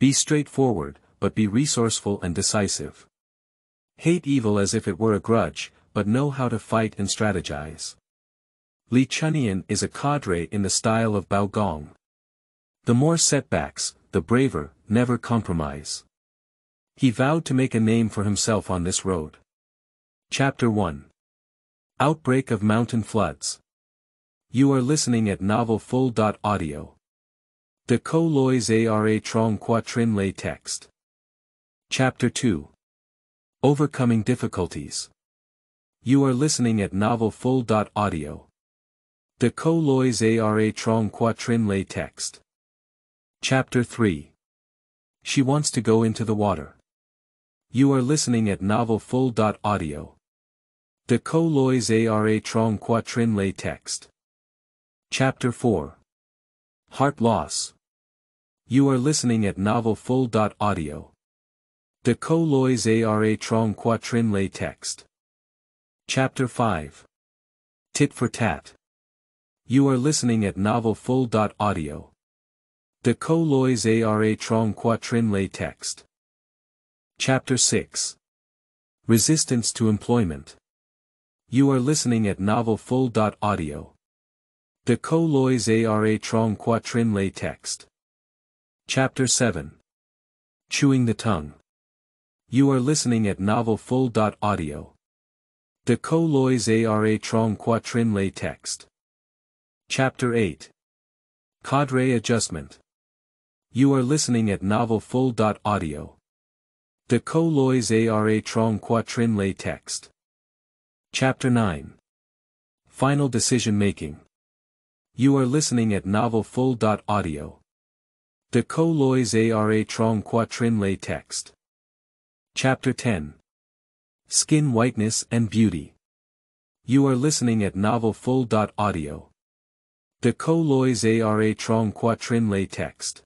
Be straightforward, but be resourceful and decisive. Hate evil as if it were a grudge, but know how to fight and strategize. Li Chunian is a cadre in the style of Bao Gong. The more setbacks, the braver, never compromise. He vowed to make a name for himself on this road. Chapter 1 Outbreak of Mountain Floods You are listening at Novel Full. Audio. De Co Lois Ara Trong Quatrin Lay Text. Chapter 2 Overcoming Difficulties You are listening at Novel Full. Dot Audio. De Co Lois Ara Trong Quatrin Lay Text. Chapter 3 She wants to go into the water. You are listening at Novel Full. Dot audio. De Co Lois Ara Trong Quatrin Lay Text. Chapter 4 Heart Loss You are listening at Novel Full. Audio. De Lois Ara Trong Quatrin Lay Text. Chapter 5 Tit for Tat You are listening at Novel Full. Audio. De Lois Ara Trong Quatrin Lay Text. Chapter 6 Resistance to Employment You are listening at Novel Full. Audio. De Lois Ara Trong Quatrin Lay Text. Chapter 7 Chewing the Tongue You are listening at Novel Full. Audio. De Co Lois Ara Trong Quatrin Lay Text. Chapter 8 Cadre Adjustment You are listening at Novel Full. Audio. De Co Lois Ara Trong Quatrin Lay Text. Chapter 9 Final Decision Making You are listening at Novel Full. Audio. De Co Lois Ara Trong Quatrin Lay Text. Chapter 10 Skin Whiteness and Beauty You are listening at Novel Full. Audio. De Co Lois Ara Trong Quatrin Lay Text.